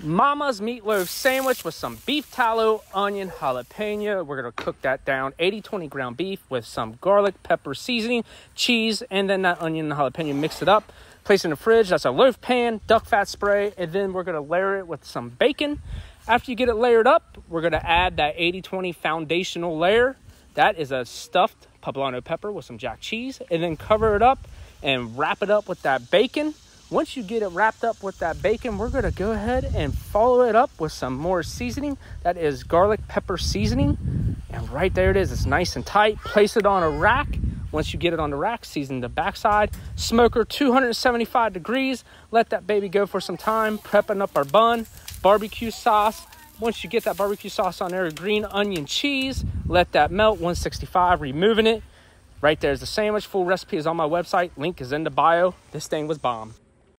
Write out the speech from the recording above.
Mama's meatloaf sandwich with some beef tallow, onion, jalapeno. We're gonna cook that down 80 20 ground beef with some garlic, pepper seasoning, cheese, and then that onion and jalapeno. Mix it up, place in the fridge. That's a loaf pan, duck fat spray, and then we're gonna layer it with some bacon. After you get it layered up, we're gonna add that 80 20 foundational layer. That is a stuffed poblano pepper with some jack cheese, and then cover it up and wrap it up with that bacon. Once you get it wrapped up with that bacon, we're gonna go ahead and follow it up with some more seasoning. That is garlic pepper seasoning. And right there it is, it's nice and tight. Place it on a rack. Once you get it on the rack, season the backside. Smoker 275 degrees. Let that baby go for some time. Prepping up our bun, barbecue sauce. Once you get that barbecue sauce on there, green onion cheese, let that melt, 165, removing it. Right there's the sandwich. Full recipe is on my website. Link is in the bio. This thing was bomb.